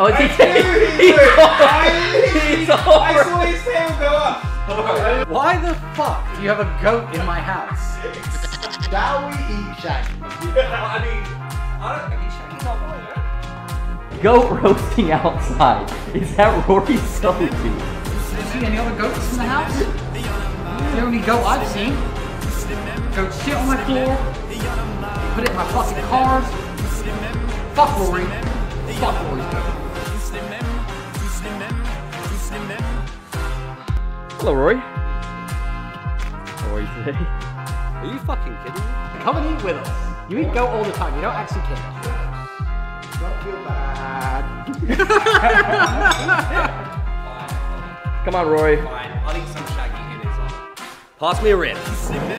Oh, I he knew he He's would. over. I, He's I saw his tail go up. Why the fuck do you have a goat in my house? Shall we eat Shaggy? I mean, I don't think Shaggy's not going there. Goat roasting outside. Is that Rory's Sophie? You see any other goats in the house? The only goat I've seen. Goat shit on my floor. Put it in my fucking car. Fuck Rory. Fuck Rory's goat. Hello, Rory. How are you today? Are you fucking kidding me? Come and eat with us. You eat goat all the time. You don't actually care. Don't feel bad. Come on, Rory. Fine, I'll eat some Shaggy in his. Pass me a rib.